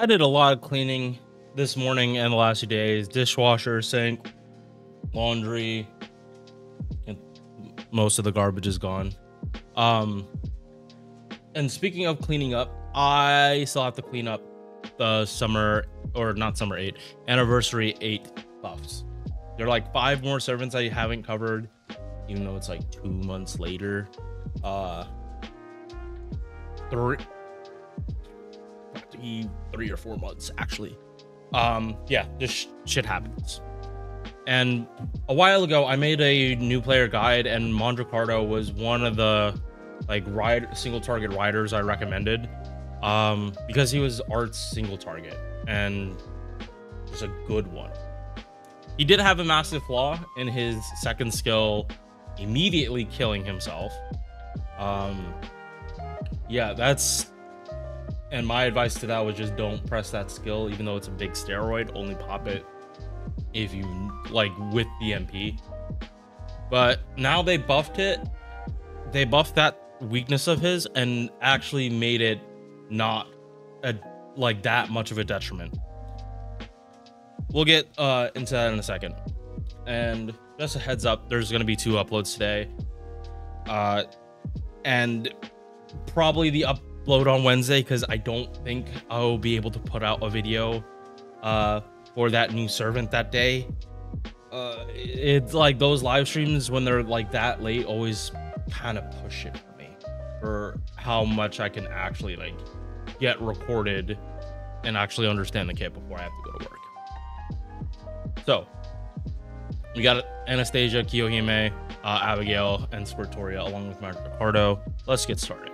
I did a lot of cleaning this morning and the last few days. Dishwasher, sink, laundry, and most of the garbage is gone. Um, and speaking of cleaning up, I still have to clean up the summer or not summer eight anniversary eight buffs. There are like five more servants I haven't covered, even though it's like two months later. Uh, three, three, or four months actually. Um, yeah, this shit happens. And a while ago, I made a new player guide, and Mandricardo was one of the like ride single target riders I recommended um, because he was Art's single target and was a good one. He did have a massive flaw in his second skill, immediately killing himself. Um, yeah, that's and my advice to that was just don't press that skill, even though it's a big steroid. Only pop it if you like with the NP. But now they buffed it. They buffed that weakness of his and actually made it not a like that much of a detriment. We'll get uh into that in a second. And just a heads up, there's gonna be two uploads today. Uh and probably the upload on Wednesday because I don't think I'll be able to put out a video uh for that new servant that day. Uh it's like those live streams when they're like that late always kind of push it for me for how much I can actually like get recorded and actually understand the kit before I have to go to work. So we got Anastasia, Kiyohime, uh, Abigail, and Squirtoria along with Magikarp. Let's get started.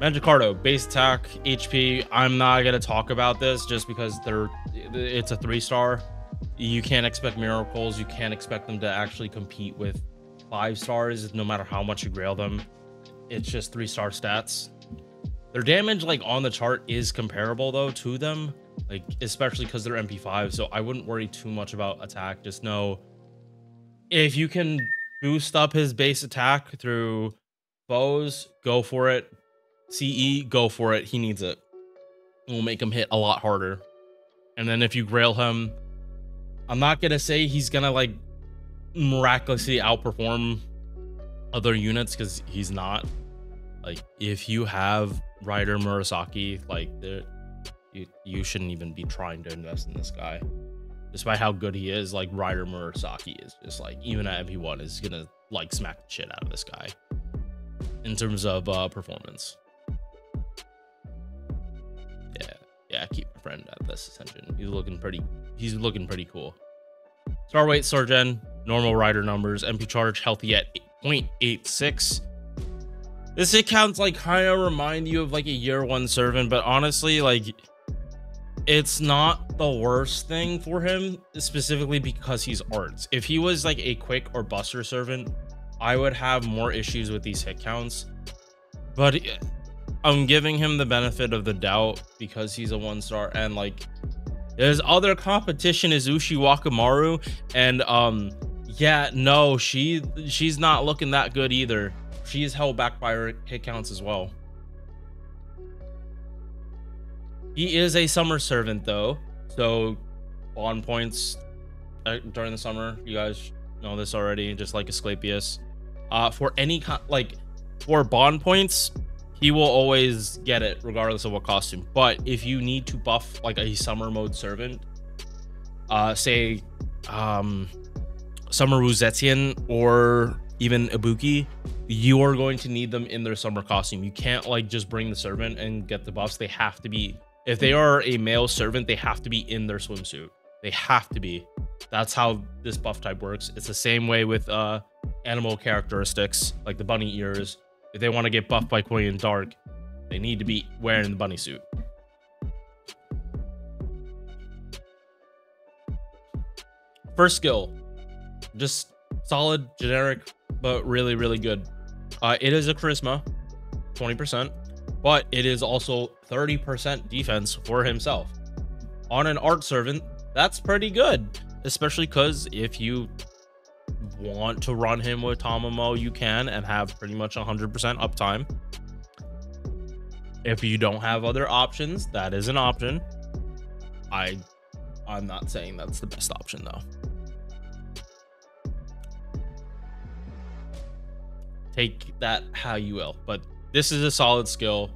Magikarp, base attack, HP. I'm not gonna talk about this just because they're it's a three star. You can't expect miracles. You can't expect them to actually compete with five stars, no matter how much you grail them. It's just three star stats. Their damage, like on the chart, is comparable though to them, like especially because they're NP5. So I wouldn't worry too much about attack. Just know if you can boost up his base attack through bows, go for it. CE, go for it. He needs it. Will make him hit a lot harder. And then if you grail him, I'm not gonna say he's gonna like miraculously outperform other units because he's not. Like if you have Rider Murasaki, like you you shouldn't even be trying to invest in this guy. Despite how good he is, like Rider Murasaki is just like even at NP1 is gonna like smack the shit out of this guy in terms of uh performance. Yeah, keep my friend at this attention. He's looking pretty he's looking pretty cool. Star weight, star gen, normal rider numbers, NP charge healthy at 0.86. This hit counts like kind of remind you of like a year one servant, but honestly, like it's not the worst thing for him, specifically because he's arts. If he was like a quick or buster servant, I would have more issues with these hit counts. But I'm giving him the benefit of the doubt because he's a one star and like there's other competition is Ushiwakamaru and um yeah, no, she she's not looking that good either. She is held back by her hit counts as well. He is a summer servant though, so bond points uh, during the summer. You guys know this already, just like Asclepius. Uh, for any like for bond points, he will always get it regardless of what costume. But if you need to buff like a summer mode servant, uh, say, um, Summer Zetien or even Ibuki, you are going to need them in their summer costume. You can't like just bring the servant and get the buffs. They have to be, if they are a male servant, they have to be in their swimsuit. They have to be. That's how this buff type works. It's the same way with uh animal characteristics, like the bunny ears. If they want to get buffed by Queen Dark, they need to be wearing the bunny suit. First skill, just solid, generic, but really, really good. Uh, it is a charisma, 20%, but it is also 30% defense for himself. On an art servant, that's pretty good, especially because if you want to run him with Tamamo, you can and have pretty much 100% uptime. if you don't have other options, that is an option. I I'm not saying that's the best option though. Take that how you will, but this is a solid skill.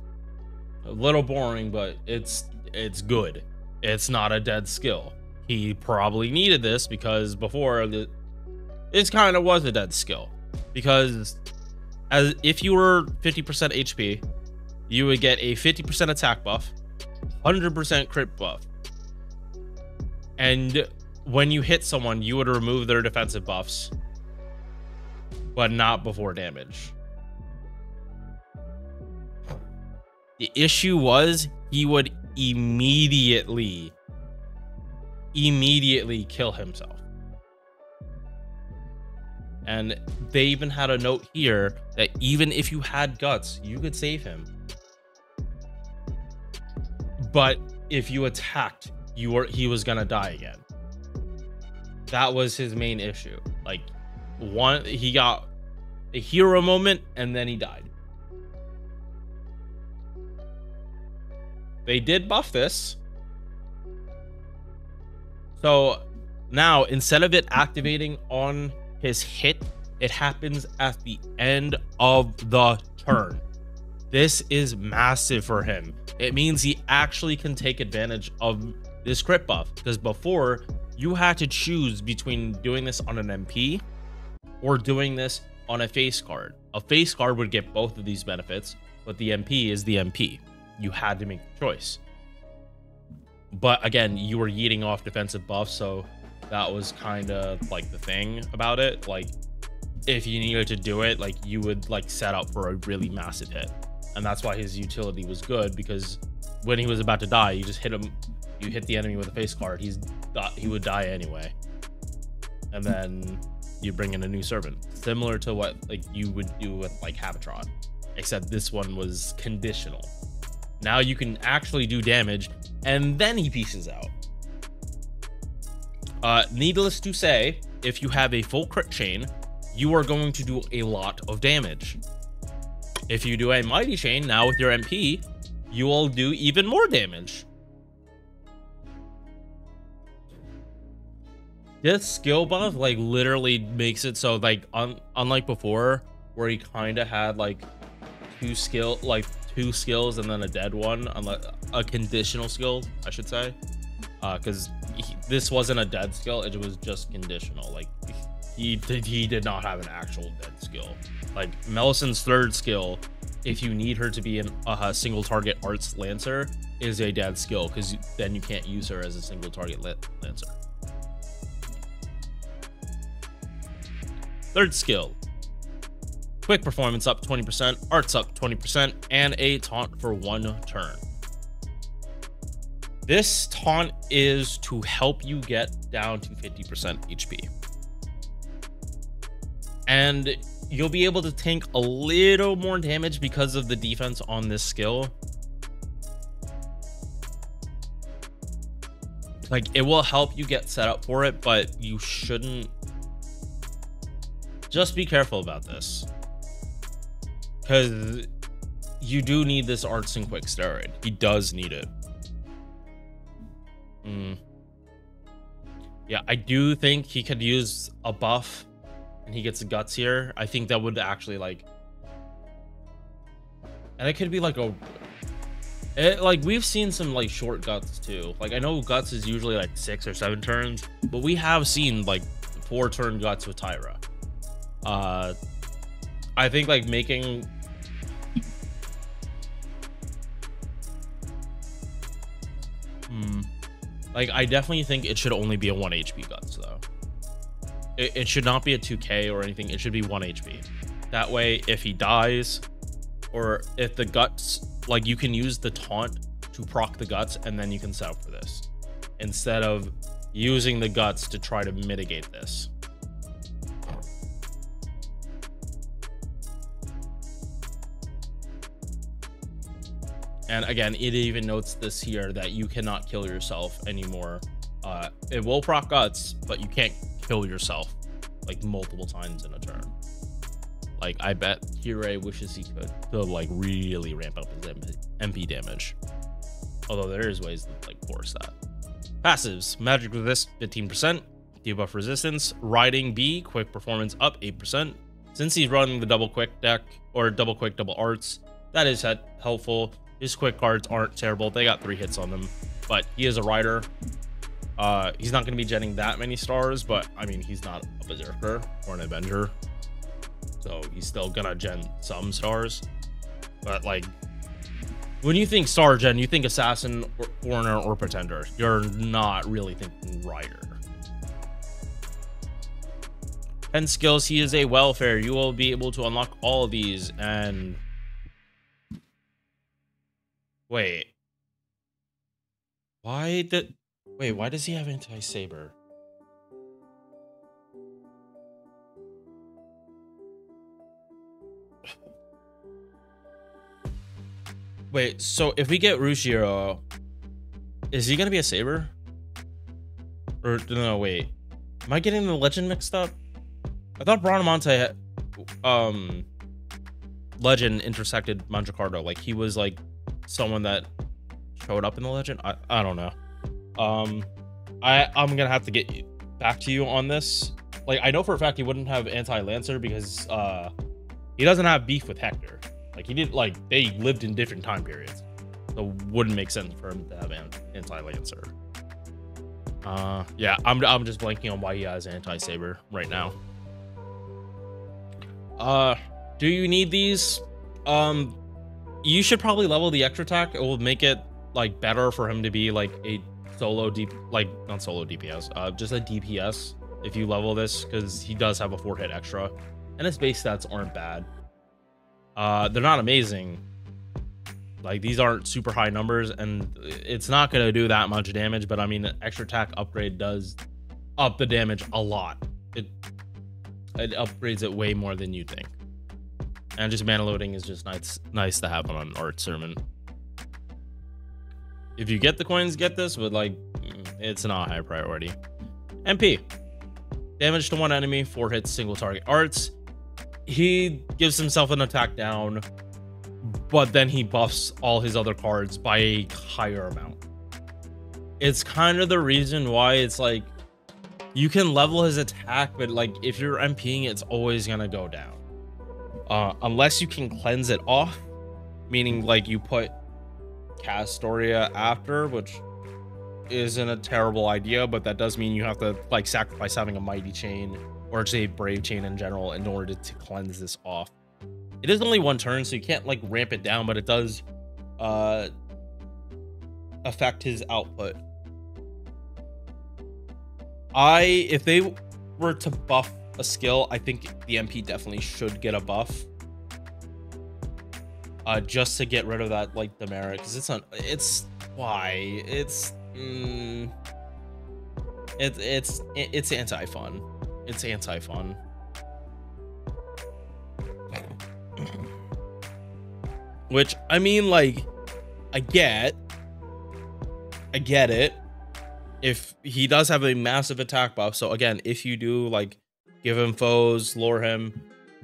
A little boring, but it's it's good. It's not a dead skill. He probably needed this because before the, this kind of was a dead skill because as if you were 50% HP, you would get a 50% attack buff, 100% crit buff. And when you hit someone, you would remove their defensive buffs, but not before damage. The issue was he would immediately, immediately kill himself. And they even had a note here that even if you had guts, you could save him. But if you attacked, you were he was gonna die again. That was his main issue. Like one he got a hero moment and then he died. They did buff this. So now instead of it activating on his hit, it happens at the end of the turn. This is massive for him. It means he actually can take advantage of this crit buff because before you had to choose between doing this on an NP or doing this on a face card. A face card would get both of these benefits, but the NP is the NP. You had to make the choice. But again, you were yeeting off defensive buffs, so that was kind of like the thing about it. Like, if you needed to do it, like you would like set up for a really massive hit, and that's why his utility was good because when he was about to die, you just hit him, you hit the enemy with a face card. He's he would die anyway, and then you bring in a new servant, similar to what like you would do with like Habetrot, except this one was conditional. Now you can actually do damage, and then he pieces out. Uh, needless to say, if you have a full crit chain, you are going to do a lot of damage. If you do a mighty chain now with your NP, you will do even more damage. This skill buff like literally makes it so like un unlike before where he kind of had like two skill like two skills and then a dead one a conditional skill I should say because uh, this wasn't a dead skill it was just conditional like he did he did not have an actual dead skill. Like Melusine's third skill if you need her to be in a single target arts lancer is a dead skill because then you can't use her as a single target lancer. Third skill. Quick performance up 20% arts up 20% and a taunt for one turn this taunt is to help you get down to 50% HP. And you'll be able to tank a little more damage because of the defense on this skill. Like, it will help you get set up for it, but you shouldn't... Just be careful about this. Because you do need this Arts and Quick Steroid. He does need it. Mm. Yeah, I do think he could use a buff and he gets guts here. I think that would actually like and it could be like a it, like we've seen some like short guts too. Like I know guts is usually like six or seven turns, but we have seen like four turn guts with Tyra. Uh I think like making Hmm. Like, I definitely think it should only be a 1 HP guts, though. It, it should not be a 2k or anything. It should be 1 HP. That way, if he dies, or if the guts, like, you can use the taunt to proc the guts, and then you can set up for this. Instead of using the guts to try to mitigate this. And again, it even notes this here that you cannot kill yourself anymore. Uh, it will proc guts, but you can't kill yourself like multiple times in a turn. Like I bet Kirei wishes he could to like really ramp up his NP. NP damage. Although there is ways to like force that. Passives, magic resist 15%, debuff resistance, riding B, quick performance up 8%. Since he's running the double quick deck or double quick double arts, that is helpful. His quick cards aren't terrible. They got three hits on them, but he is a rider. Uh, he's not going to be jetting that many stars, but I mean, he's not a berserker or an avenger, so he's still gonna gen some stars. But like, when you think star gen, you think assassin, or foreigner, or pretender. You're not really thinking rider. 10 skills. He is a welfare. You will be able to unlock all of these and Wait. Why did... Wait, why does he have anti-saber? Wait, so if we get Ruggiero, is he gonna be a saber? Or no, wait. Am I getting the legend mixed up? I thought Bradamante um legend intersected Mandricardo. Like he was like someone that showed up in the legend. I, I don't know. Um, I I'm gonna have to get back to you on this. Like I know for a fact he wouldn't have anti Lancer because uh he doesn't have beef with Hector. Like he did like they lived in different time periods, so wouldn't make sense for him to have anti Lancer. Uh, yeah, I'm I'm just blanking on why he has anti saber right now. Uh, do you need these? Um, you should probably level the extra attack. It will make it like better for him to be like a solo deep, like not solo DPS, uh, just a DPS if you level this because he does have a four hit extra, and his base stats aren't bad. Uh, they're not amazing. Like these aren't super high numbers, and it's not gonna do that much damage. But I mean, the extra attack upgrade does up the damage a lot. It it upgrades it way more than you think. And just mana loading is just nice nice to have on an art sermon. If you get the coins, get this, but like it's not high priority. NP. Damage to one enemy, four hits, single target arts. He gives himself an attack down, but then he buffs all his other cards by a higher amount. It's kind of the reason why it's like you can level his attack, but like if you're NPing, it's always gonna go down uh, unless you can cleanse it off, meaning like you put Castoria after, which isn't a terrible idea, but that does mean you have to like sacrifice having a mighty chain or just a brave chain in general in order to, to cleanse this off. It is only one turn, so you can't like ramp it down, but it does uh affect his output. I if they were to buff a skill, I think the NP definitely should get a buff. Uh, just to get rid of that, like, the merit, because it's it's, why? It's, mm, it, it's, it's anti-fun. It's anti-fun. Which, I mean, like, I get, I get it. If he does have a massive attack buff, so again, if you do, like, give him foes, lure him,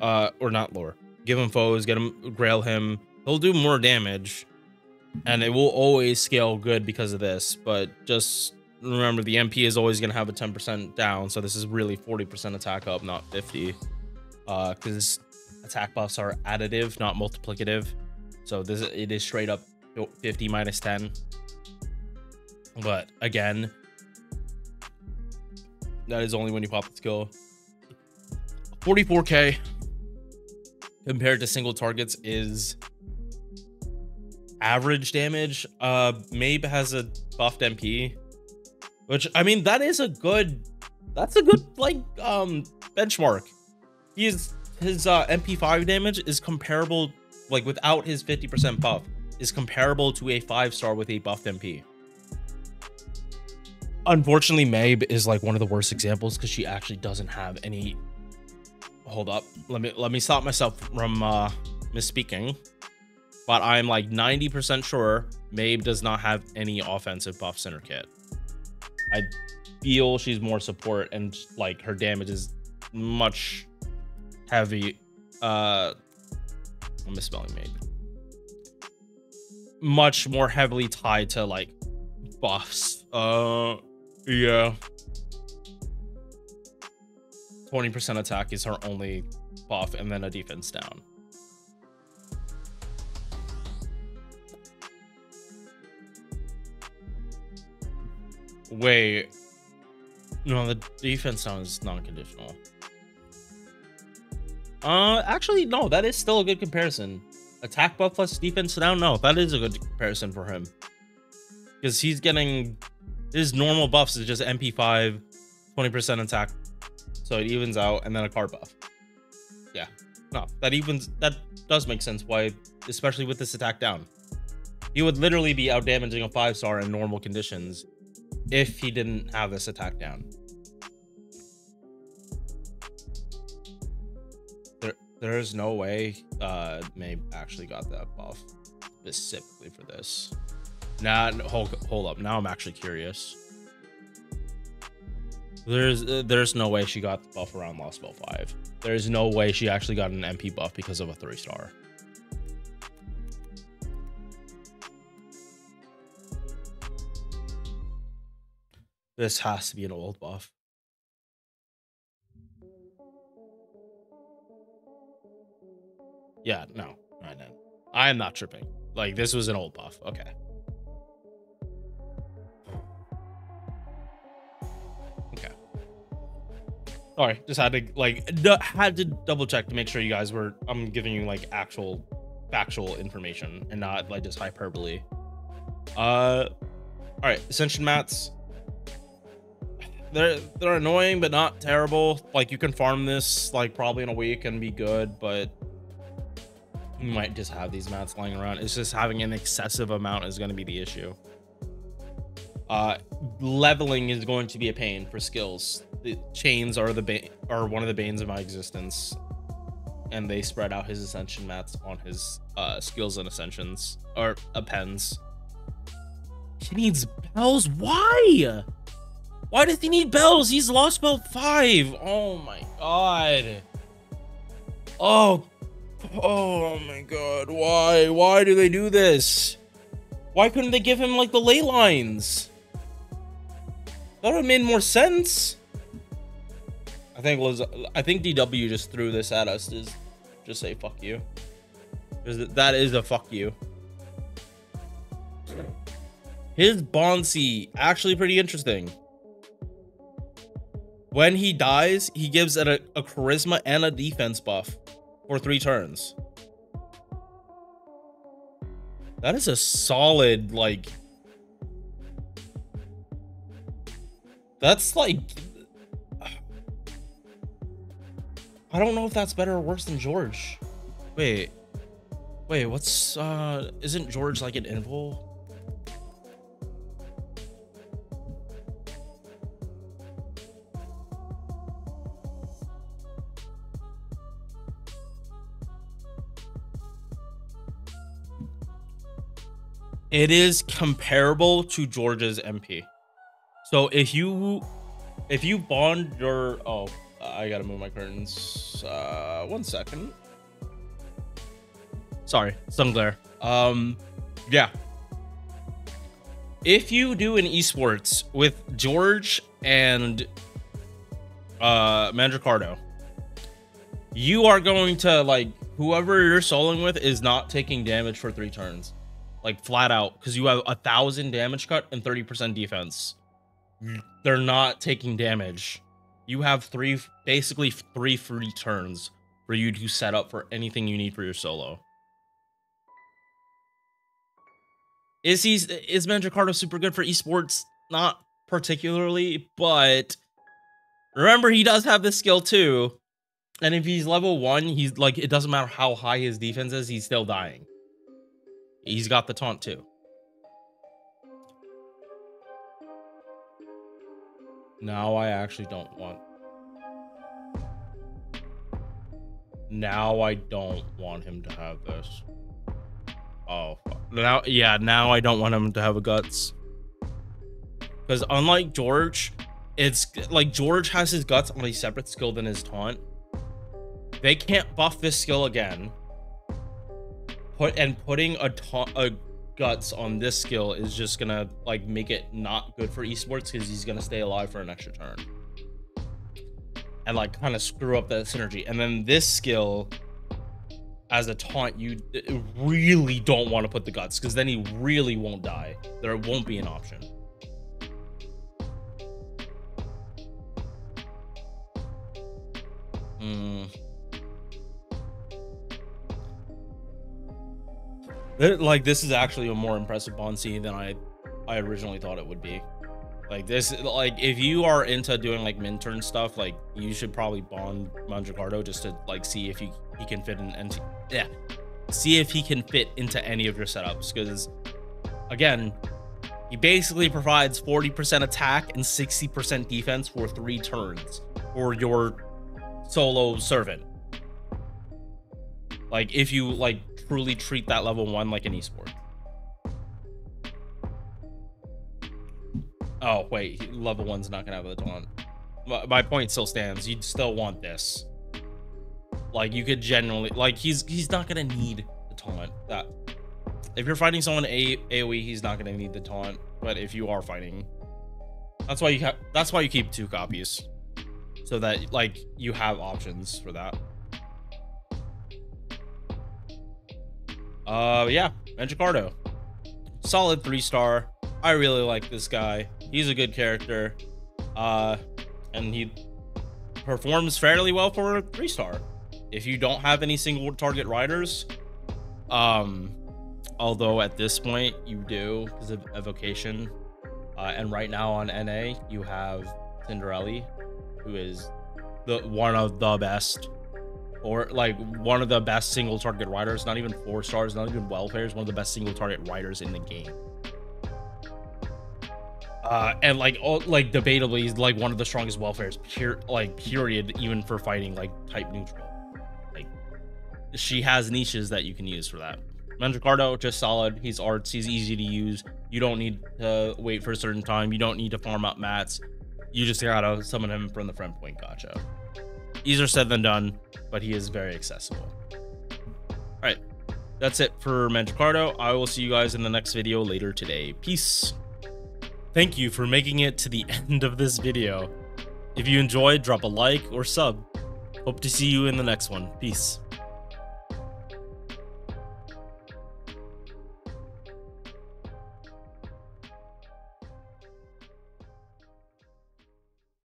uh, or not lure, give him foes, get him, grail him. He'll do more damage, and it will always scale good because of this. But just remember, the NP is always going to have a 10% down, so this is really 40% attack up, not 50, uh, because attack buffs are additive, not multiplicative. So this it is straight up 50 minus 10. But again, that is only when you pop the skill. 44k compared to single targets is average damage. Uh, Mabe has a buffed NP, which I mean that is a good, that's a good like um benchmark. He's his uh, NP5 damage is comparable, like without his 50% buff, is comparable to a five star with a buffed NP. Unfortunately, Mabe is like one of the worst examples because she actually doesn't have any hold up. Let me let me stop myself from uh misspeaking. But I'm like 90% sure Mabe does not have any offensive buffs in her kit. I feel she's more support and like her damage is much heavy. Uh I'm misspelling Mabe. much more heavily tied to like buffs. Uh, yeah. 20% attack is her only buff, and then a defense down. Wait. No, the defense down is non-conditional. Uh, actually, no, that is still a good comparison. Attack buff plus defense down, no, that is a good comparison for him. Because he's getting his normal buffs is just NP5, 20% attack. So it evens out, and then a card buff. Yeah. No, that evens that does make sense why, especially with this attack down. He would literally be out damaging a five star in normal conditions if he didn't have this attack down. There, there's no way uh May actually got that buff specifically for this. Nah, hold, hold up. Now I'm actually curious. There's uh, there's no way she got the buff around Lostbelt 5. There's no way she actually got an NP buff because of a 3 star. This has to be an old buff. Yeah, no, I know. I am not tripping. Like this was an old buff. Okay. Sorry, just had to like had to double check to make sure you guys were. I'm giving you like actual, factual information and not like just hyperbole. Uh, all right, ascension mats they're they're annoying but not terrible like you can farm this like probably in a week and be good but you might just have these mats lying around it's just having an excessive amount is going to be the issue uh leveling is going to be a pain for skills the chains are the ba- are one of the banes of my existence and they spread out his ascension mats on his uh skills and ascensions or appends he needs bells why why does he need bells? He's lost belt five. Oh my god. Oh. Oh my god. Why? Why do they do this? Why couldn't they give him like the ley lines? That would have made more sense. I think was I think DW just threw this at us to just say fuck you. Because that is a fuck you. His Bond CE actually pretty interesting. When he dies, he gives it a, a charisma and a defense buff for three turns. That is a solid, like... That's like... I don't know if that's better or worse than George. Wait. Wait, what's, uh... Isn't George like an invul? it is comparable to George's NP. So if you if you bond your oh I gotta move my curtains. Uh, one second. Sorry, sun glare. Um, yeah. If you do an esports with George and uh Mandricardo, you are going to like whoever you're soloing with is not taking damage for three turns like flat out because you have a thousand damage cut and 30% defense they're not taking damage. You have three basically three free turns for you to set up for anything you need for your solo. Is he is Mandricardo super good for esports not particularly but remember he does have this skill too. And if he's level one he's like it doesn't matter how high his defense is he's still dying. He's got the taunt too. Now I actually don't want... Now I don't want him to have this. Oh, now, yeah, now I don't want him to have a guts. Because unlike George, it's like George has his guts on a separate skill than his taunt. They can't buff this skill again put and putting a, taunt a guts on this skill is just gonna like make it not good for esports because he's gonna stay alive for an extra turn and like kind of screw up that synergy. And then this skill as a taunt, you really don't want to put the guts because then he really won't die. There won't be an option. Hmm. Hmm. Like this is actually a more impressive Bond CE than I I originally thought it would be. Like this, like if you are into doing like Minturn stuff, like you should probably bond Mandricardo just to like see if he he can fit in and yeah, see if he can fit into any of your setups. Because again, he basically provides 40% attack and 60% defense for three turns for your solo servant. Like if you like truly treat that level one like an esport. Oh, wait. Level 1's not to have the taunt. My point still stands. You'd still want this. Like, you could generally Like, he's he's not to need the taunt. That If you're fighting someone A AoE, he's not to need the taunt. But if you are fighting... That's why you have... That's why you keep two copies. So that, like, you have options for that. Uh, yeah. Magicardo. Solid three star. I really like this guy. He's a good character. Uh, and he performs fairly well for a three star. If you don't have any single target riders, um, although at this point you do because of evocation, uh, and right now on NA you have Cinderella, who is the one of the best, or like one of the best single target riders. Not even four stars, not even welfares. One of the best single target riders in the game. Uh, and like all, like debatably he's like one of the strongest welfares pure like period even for fighting like type neutral. Like she has niches that you can use for that. Mandricardo just solid. He's arts. He's easy to use. You don't need to wait for a certain time. You don't need to farm up mats. You just gotta summon him from the friend point. Gotcha easier said than done but he is very accessible all right that's it for Mandricardo. I will see you guys in the next video later today. Peace. Thank you for making it to the end of this video. If you enjoyed, drop a like or sub. Hope to see you in the next one. Peace.